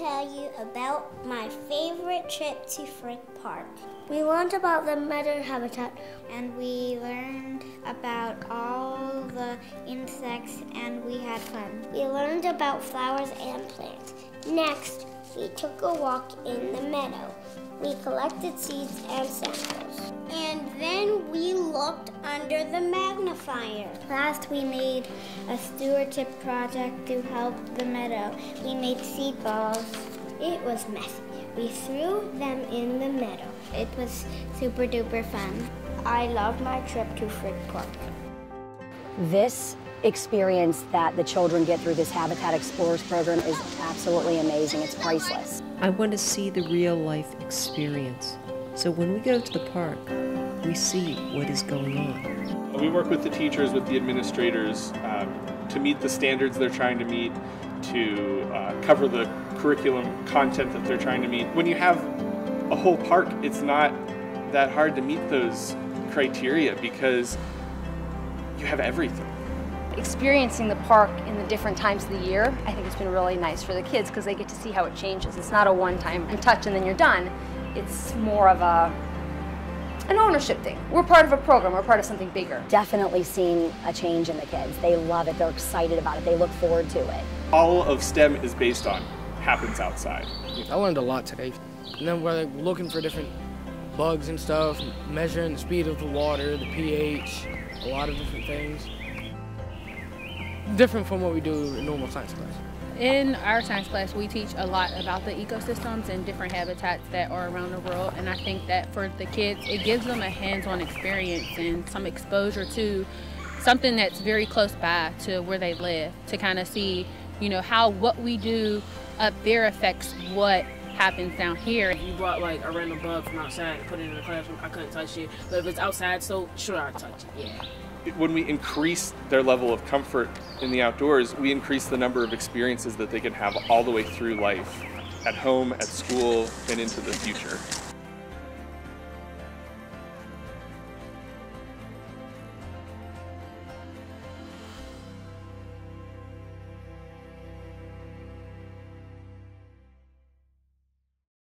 tell you about my favorite trip to Frick Park. We learned about the meadow habitat and we learned about all the insects and we had fun. We learned about flowers and plants. Next, we took a walk in the meadow. We collected seeds and samples. And then looked under the magnifier. Last, we made a stewardship project to help the meadow. We made seed balls. It was messy. We threw them in the meadow. It was super duper fun. I love my trip to Frick Park. This experience that the children get through this Habitat Explorers program is absolutely amazing. It's priceless. I want to see the real life experience. So when we go to the park, we see what is going on. We work with the teachers, with the administrators um, to meet the standards they're trying to meet, to uh, cover the curriculum content that they're trying to meet. When you have a whole park, it's not that hard to meet those criteria because you have everything. Experiencing the park in the different times of the year, I think it's been really nice for the kids because they get to see how it changes. It's not a one-time touch and then you're done. It's more of a an ownership thing. We're part of a program, we're part of something bigger. Definitely seen a change in the kids. They love it, they're excited about it, they look forward to it. All of STEM is based on happens outside. I learned a lot today. And then we're like looking for different bugs and stuff, measuring the speed of the water, the pH, a lot of different things. Different from what we do in normal science class. In our science class, we teach a lot about the ecosystems and different habitats that are around the world. And I think that for the kids, it gives them a hands-on experience and some exposure to something that's very close by to where they live to kind of see, you know, how what we do up there affects what happens down here. If you brought like a random bug from outside and put it in the classroom, I couldn't touch it. But if it's outside, so sure I'd touch it, yeah when we increase their level of comfort in the outdoors, we increase the number of experiences that they can have all the way through life, at home, at school, and into the future.